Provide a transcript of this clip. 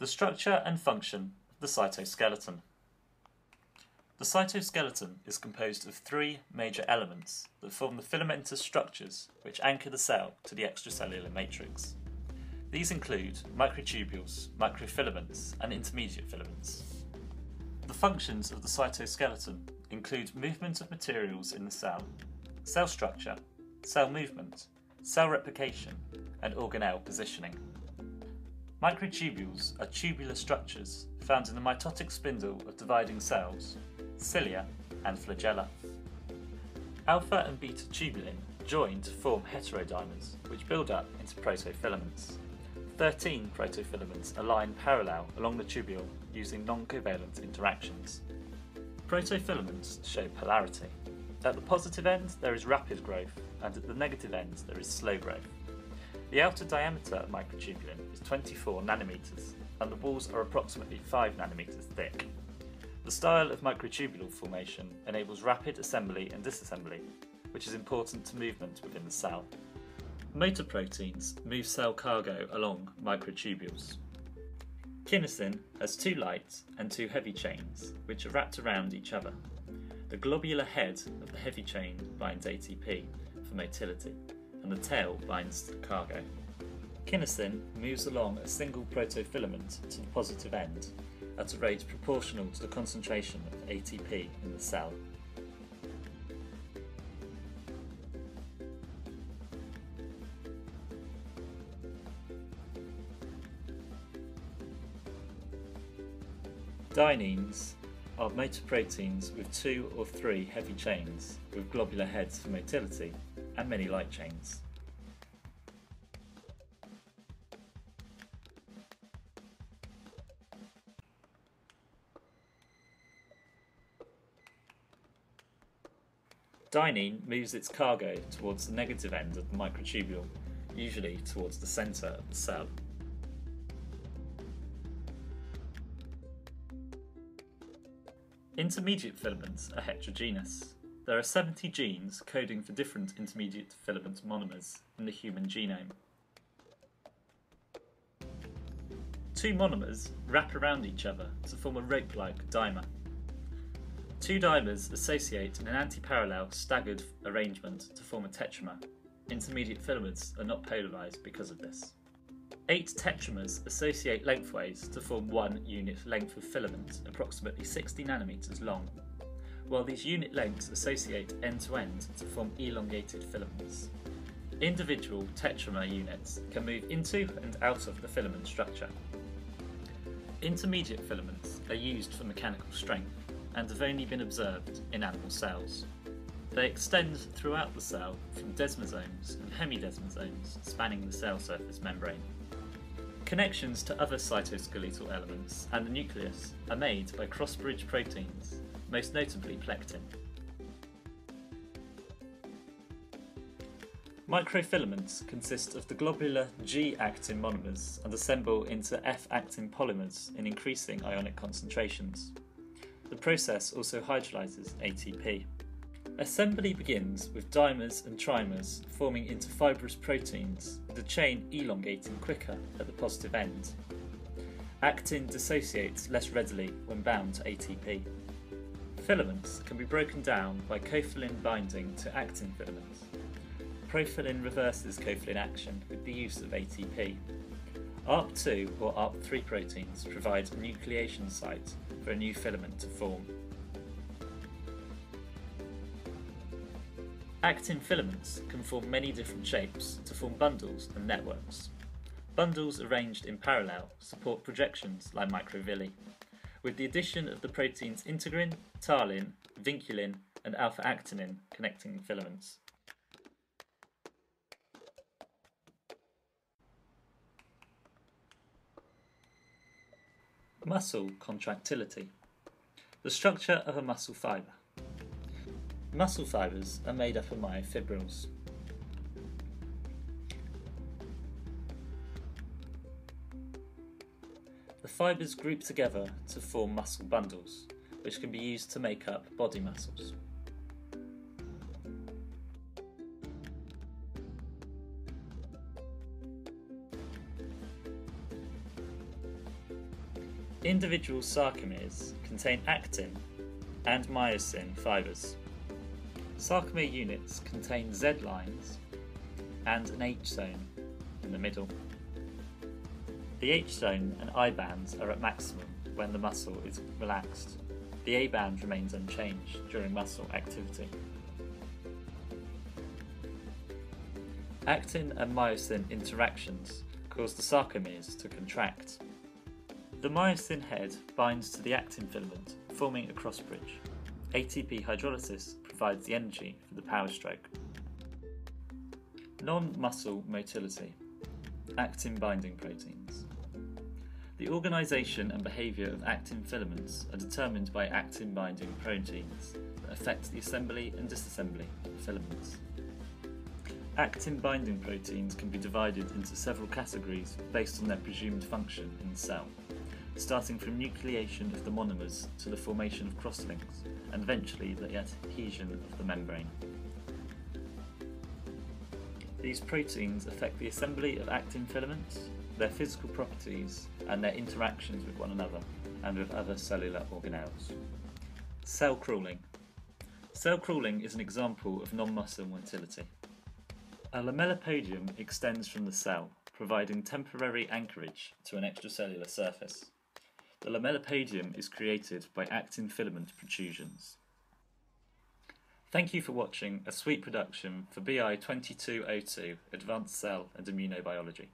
The structure and function of the cytoskeleton. The cytoskeleton is composed of three major elements that form the filamentous structures which anchor the cell to the extracellular matrix. These include microtubules, microfilaments, and intermediate filaments. The functions of the cytoskeleton include movement of materials in the cell, cell structure, cell movement, cell replication, and organelle positioning. Microtubules are tubular structures found in the mitotic spindle of dividing cells, cilia, and flagella. Alpha and beta tubulin join to form heterodimers, which build up into protofilaments. 13 protofilaments align parallel along the tubule using non-covalent interactions. Protofilaments show polarity. At the positive end, there is rapid growth, and at the negative end, there is slow growth. The outer diameter of microtubulin is 24 nanometers, and the walls are approximately 5 nanometers thick. The style of microtubule formation enables rapid assembly and disassembly, which is important to movement within the cell. Motor proteins move cell cargo along microtubules. Kinesin has two light and two heavy chains, which are wrapped around each other. The globular head of the heavy chain binds ATP for motility and the tail binds to the cargo. Kinesin moves along a single protofilament to the positive end at a rate proportional to the concentration of ATP in the cell. Dyneins are motor proteins with two or three heavy chains with globular heads for motility and many light chains. Dynein moves its cargo towards the negative end of the microtubule, usually towards the centre of the cell. Intermediate filaments are heterogeneous. There are 70 genes coding for different intermediate filament monomers in the human genome. Two monomers wrap around each other to form a rope-like dimer. Two dimers associate in an antiparallel staggered arrangement to form a tetramer. Intermediate filaments are not polarized because of this. Eight tetramers associate lengthways to form one unit length of filament, approximately 60 nanometers long, while these unit lengths associate end to end to form elongated filaments. Individual tetramer units can move into and out of the filament structure. Intermediate filaments are used for mechanical strength and have only been observed in animal cells. They extend throughout the cell from desmosomes and hemidesmosomes spanning the cell surface membrane. Connections to other cytoskeletal elements and the nucleus are made by cross-bridge proteins, most notably plectin. Microfilaments consist of the globular G-actin monomers and assemble into F-actin polymers in increasing ionic concentrations. The process also hydrolyzes ATP. Assembly begins with dimers and trimers forming into fibrous proteins, the chain elongating quicker at the positive end. Actin dissociates less readily when bound to ATP. Filaments can be broken down by cofilin binding to actin filaments. Profilin reverses cofilin action with the use of ATP. ARP2 or ARP3 proteins provide a nucleation site for a new filament to form. Actin filaments can form many different shapes to form bundles and networks. Bundles arranged in parallel support projections like microvilli. With the addition of the proteins integrin, talin, vinculin, and alpha-actinin connecting filaments. Muscle contractility. The structure of a muscle fibre. Muscle fibres are made up of myofibrils. Fibres group together to form muscle bundles, which can be used to make up body muscles. Individual sarcomeres contain actin and myosin fibres. Sarcomere units contain Z lines and an H zone in the middle. The H zone and I bands are at maximum when the muscle is relaxed. The A band remains unchanged during muscle activity. Actin and myosin interactions cause the sarcomeres to contract. The myosin head binds to the actin filament, forming a cross bridge. ATP hydrolysis provides the energy for the power stroke. Non-muscle motility. Actin binding proteins. The organisation and behaviour of actin filaments are determined by actin binding proteins that affect the assembly and disassembly of filaments. Actin binding proteins can be divided into several categories based on their presumed function in the cell, starting from nucleation of the monomers to the formation of crosslinks, and eventually the adhesion of the membrane. These proteins affect the assembly of actin filaments, their physical properties, and their interactions with one another and with other cellular organelles. Cell crawling. Cell crawling is an example of non-muscle motility. A lamellipodium extends from the cell, providing temporary anchorage to an extracellular surface. The lamellipodium is created by actin filament protrusions. Thank you for watching a sweet production for BI 2202 Advanced Cell and Immunobiology.